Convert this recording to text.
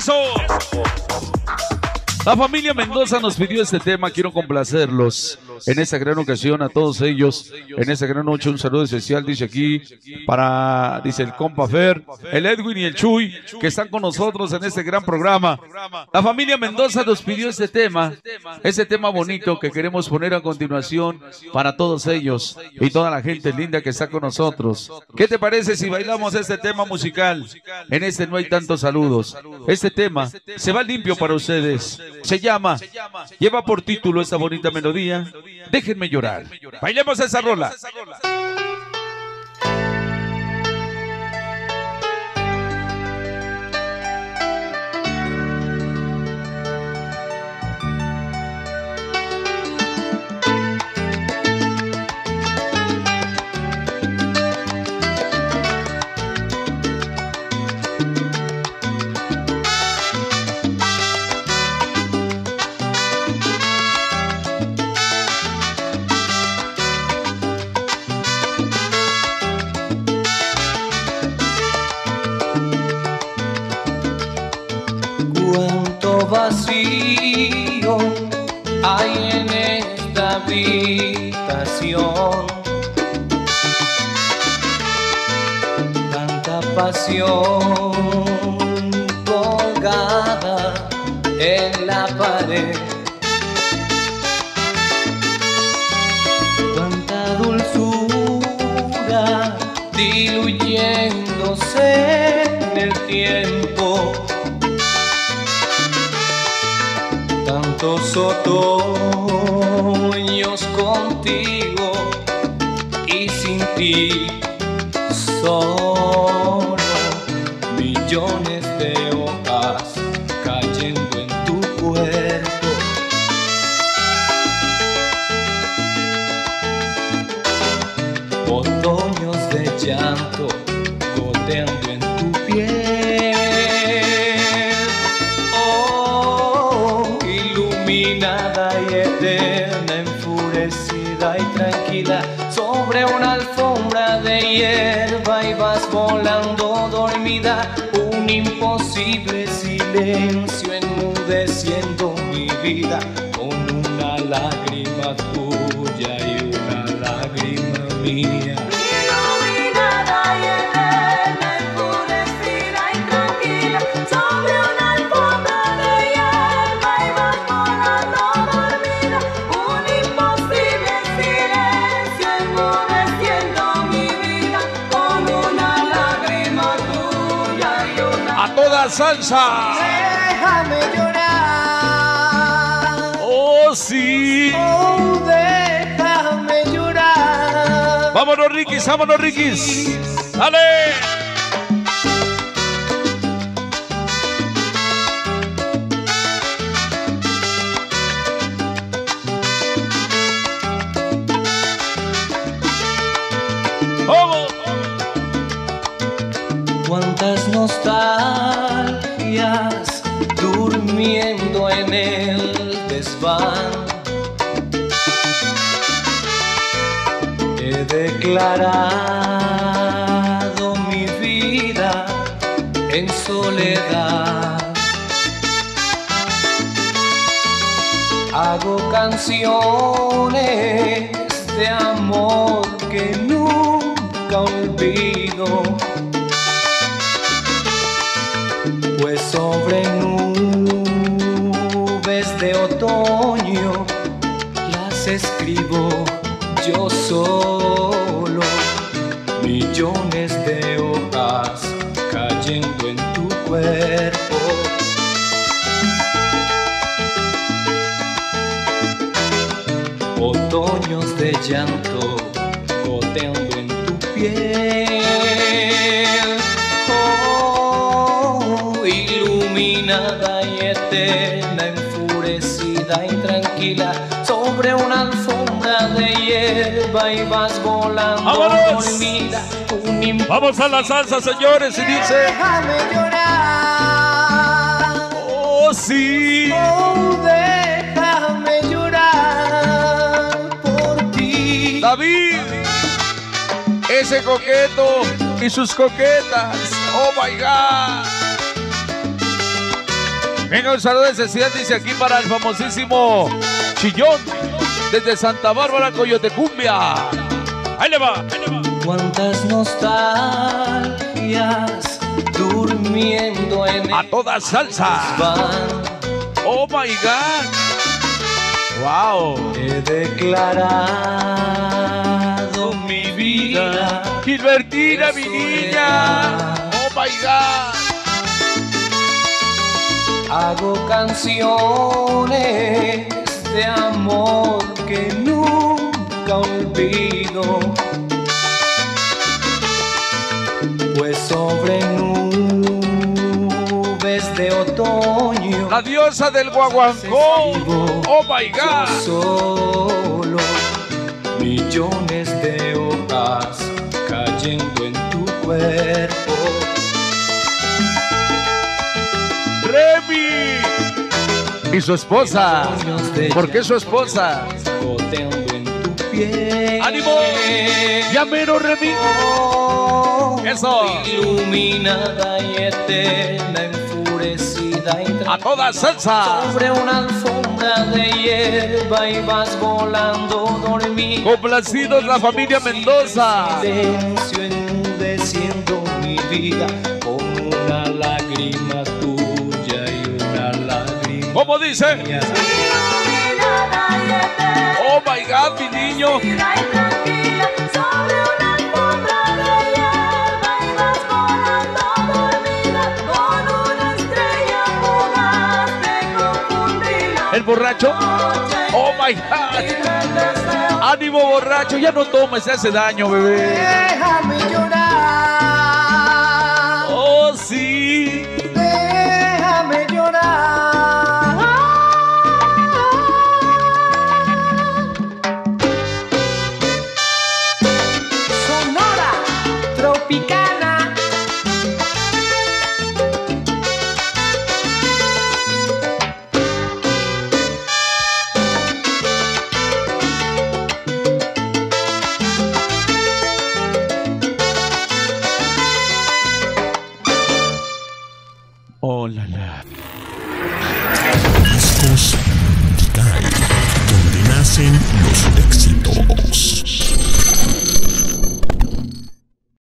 Eso. La familia Mendoza nos pidió este tema, quiero complacerlos en esta gran ocasión a todos ellos, en esta gran noche un saludo especial, dice aquí, para, dice el compa Fer, el Edwin y el Chuy, que están con nosotros en este gran programa. La familia Mendoza nos pidió este tema, ese tema bonito que queremos poner a continuación para todos ellos y toda la gente linda que está con nosotros. ¿Qué te parece si bailamos este tema musical? En este no hay tantos saludos. Este tema se va limpio para ustedes. Se llama, lleva por título esta bonita melodía, Déjenme llorar. Bailemos esa rola. Vacío hay en esta habitación. Tanta pasión colgada en la pared. Cuánta dulzura diluyéndose en el tiempo. Tantos otoños contigo y sin ti solo millones de hojas cayendo en tu cuerpo. Otoños de llanto de hierba y vas volando dormida, un imposible silencio enmudeciendo mi vida con una lágrima tuya y una lágrima mía. Salsa. Déjame llorar, Oh, sí. oh, déjame llorar. Vámonos, Rikis, vámonos. Dale. Vamos. Cuántas durmiendo en el desván. He declarado mi vida en soledad. Hago canciones las escribo yo solo. Millones de hojas cayendo en tu cuerpo. Otoños de llanto goteando en tu piel. Oh, iluminada y tranquila, sobre una alfombra de hierba y vas volando ¡Vámonos! Un Vamos a la salsa, señores, y dice. Déjame llorar. Oh, sí. Oh, déjame llorar por ti. David. Ese coqueto y sus coquetas. Oh, my God. Venga, un saludo especial, dice aquí para el famosísimo Chillón, desde Santa Bárbara, Coyotecumbia. Ahí le va, ahí le va. Cuántas nostalgias durmiendo en A toda salsa. Oh my God. Wow. He declarado mi vida. Gilbertina, mi niña. Oh my God. Hago canciones de amor que nunca olvido. Pues sobre nubes de otoño La diosa del guaguancó. Oh my God. solo millones de hojas cayendo en tu cuerpo. Y su esposa. ¿Por qué su esposa? ¡Ánimo! Ya mero, Remy. Eso. Iluminada y eterna, enfurecida y A toda salsa. Sobre una alfombra de hierba y vas volando dormida. Complacidos la familia Mendoza. Silencio enmudeciendo mi vida con una lágrima ¿Cómo dice? Oh my God, mi niño. El borracho. Oh my God. Ánimo, borracho. Ya no tomes, se hace daño, bebé. Déjame llorar, Oh, sí. La, la. Discos donde nacen los éxitos.